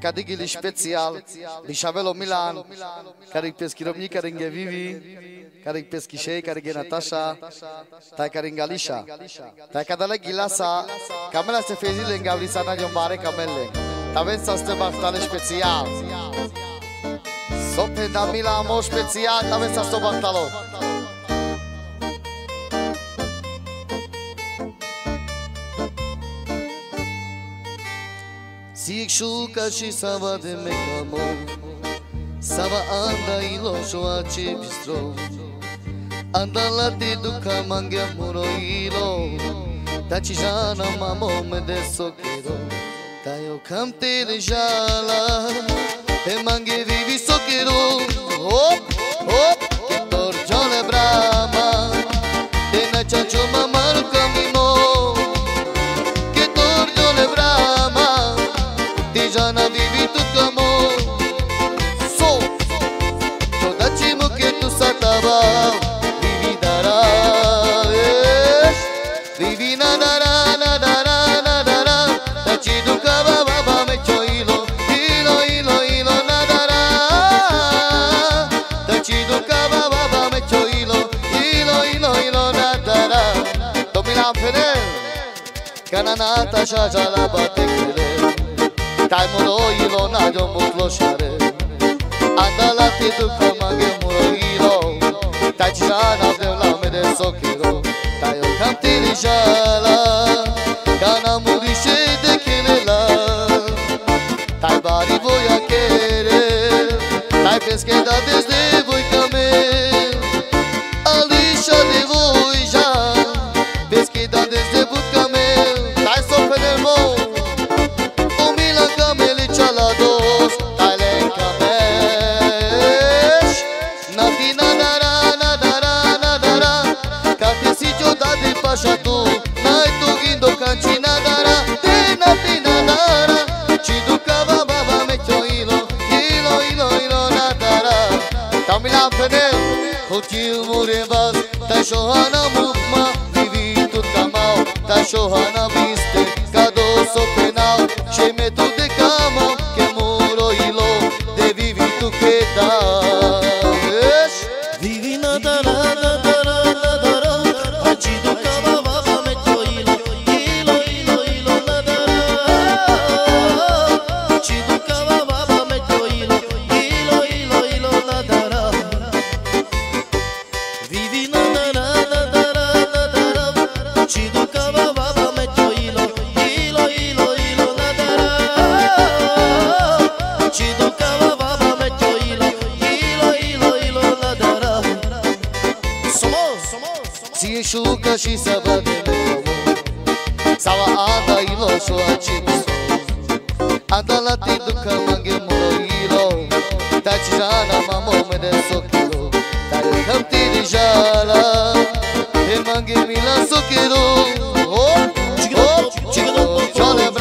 Kadigili Special, Lishabelo Milan, Karig Peski Robni, Karinge Vivi, Karig Peski Shei, Karinge Natasha, Tai Karinga Lisha, Tai Kadala Gilasa, Kamela se fezi lenga vlisana jombare kamelle. Taven sa ste bachtale special. Sopre Milan Mila amo special, taven sa sto bachtalot. Sixuka și sava de mecamo Sava anda ilo shoa ce bistro. Anda la te duca mangia moro ilo Taci da jana mamo me de soquero Tayo cam te rejala Te mangue vivi soquero Hop! κανένα τα σαζάλα πατέκλε Τα μωρό ηλώνα δυο μου κλώσαρε Ανταλάτη του cana la lame de sochero Ta eu cam tirijala Cana murișe de chelela Tai bari voia chere Tai pesche da desdobare 馬車とナイトギンド勝ちながら手な手ななら口どかばばばめちょいろいろいろいろなたらためらかね呼吸もれば多少花もまビビと玉を多少花 Ție și Luca și să vă vedem Sala ada ilo și o acimus Ada la te ducă mă ghemulo ilo Taci jana mă mome de sochiru Dar jala E mă ghemila sochiru Oh, oh, oh, oh, oh, oh, oh, oh,